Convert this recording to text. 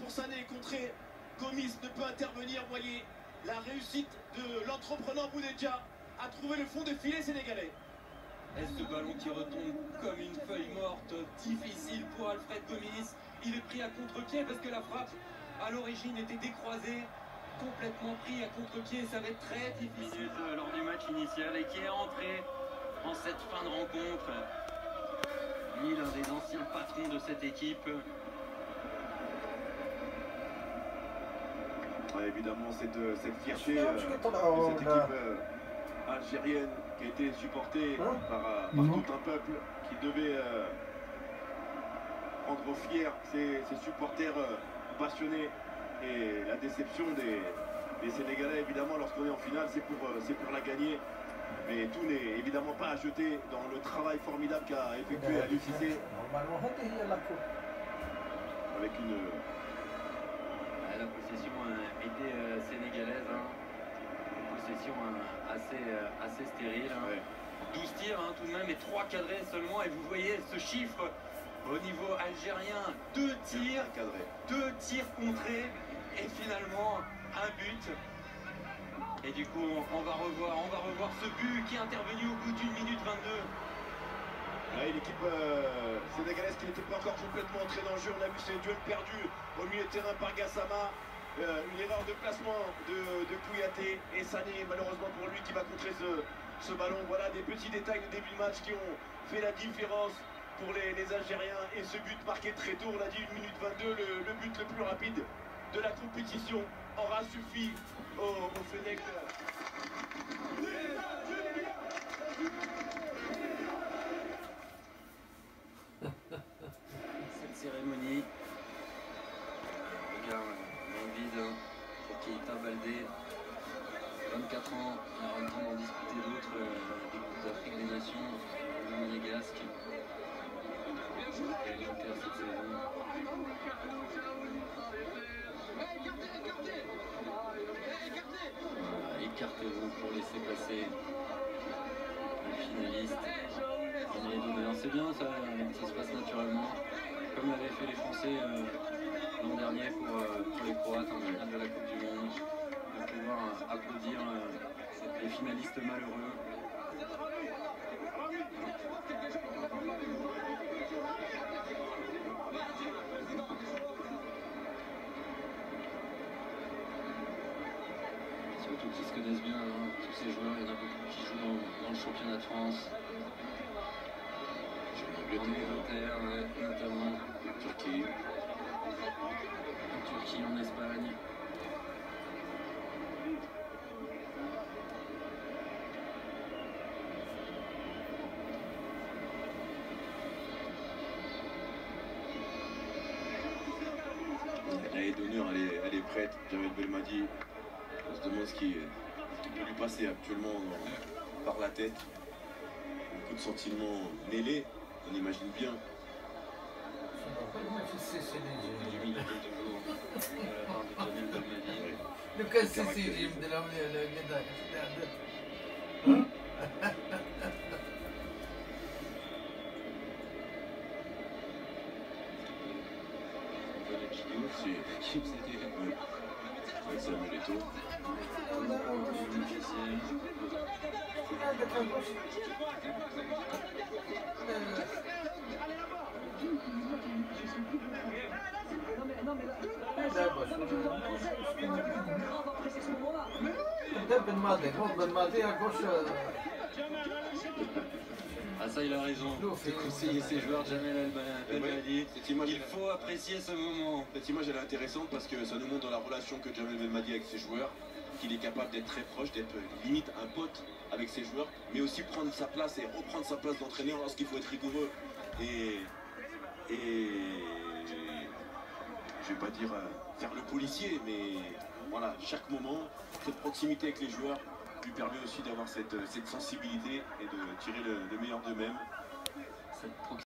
pour Sané, contré. Gomis ne peut intervenir, voyez la réussite de l'entrepreneur Boudedja à trouver le fond des filets sénégalais. Et ce ballon qui retombe comme une feuille morte, difficile pour Alfred Gomis. Il est pris à contre-pied parce que la frappe à l'origine était décroisée, complètement pris à contre-pied. Ça va être très difficile euh, lors du match initial et qui est entré en cette fin de rencontre? L'un des anciens patrons de cette équipe. évidemment cette, euh, cette fierté euh, de cette équipe euh, algérienne qui a été supportée par, tout un peuple qui devait rendre fier ses, supporters passionnés et la déception des, Sénégalais, évidemment, lorsqu'on est en finale, c'est pour, pour la gagner. Mais tout n'est évidemment pas à jeter dans le travail formidable qu'a effectué à l'UCC. Avec une sénégalaise. hein. Une possession euh, assez, euh, assez stérile. hein. ouais, 12 tirs hein, tout de même et 3 cadrés seulement. Et vous voyez ce chiffre au niveau algérien. 2 tirs, cadré. 2 tirs contrés et finalement un but. Et du coup, on, on va revoir, on va revoir ce but qui est intervenu au bout d'une minute 22. Ouais, l'équipe euh, sénégalaise qui n'était pas encore complètement entrée dans le jeu. On a vu ces duels perdus au milieu de terrain par Gassama. Euh, une erreur de placement de, de Kouyaté et Sané, malheureusement pour lui, qui va contrer ce, ballon. Voilà des petits détails de début de match qui ont fait la différence pour les, Algériens. Et ce but marqué très tôt, on l'a dit, 1 minute 22, le, le but le plus rapide de la compétition aura suffi au, au Fennec. Cette cérémonie. Regarde, dans le vide, hein, pour Keita Baldé. 24 ans, il aura le temps d'en disputer d'autres, euh, des d'Afrique des Nations, le Monégasque. Cette saison. Écartez-vous pour laisser passer est d'honneur. C'est bien, ça, ça se passe naturellement, comme l'avaient fait les Français euh, l'an dernier pour, euh, les Croates en finale de la Coupe du Monde, de pouvoir euh, applaudir euh, les finalistes malheureux. Surtout qu'ils se connaissent bien, hein, tous ces joueurs, il y en a beaucoup qui jouent dans, dans le championnat de France. En Angleterre, ouais, notamment. Turquie. En Turquie, en Espagne. L'année d'honneur, elle est, elle est prête. Jamed Belmadi, on se demande ce qui, ce qui peut lui passer actuellement dans- par la tête. Beaucoup de sentiments mêlés, on imagine bien. ما في السيسي اللي يجي. L'humilité Kimse diyemiyor. Bak sen öyle dur. Nerede kalmış? Evet. Ben Maté, Ben à gauche. Ah ça il a raison, de conseiller ses joueurs Il faut apprécier ce moment. Cette image elle est intéressante parce que ça nous montre dans la relation que Jamel Belmadi a avec ses joueurs qu'il est capable d'être très proche, d'être euh, limite un pote avec ses joueurs, mais aussi prendre sa place et reprendre sa place d'entraîneur lorsqu'il faut être rigoureux. Et, et je vais pas dire euh, faire le policier, mais voilà, chaque moment, cette proximité avec les joueurs lui permet aussi d'avoir cette, cette sensibilité et de tirer le, le meilleur d'eux-mêmes.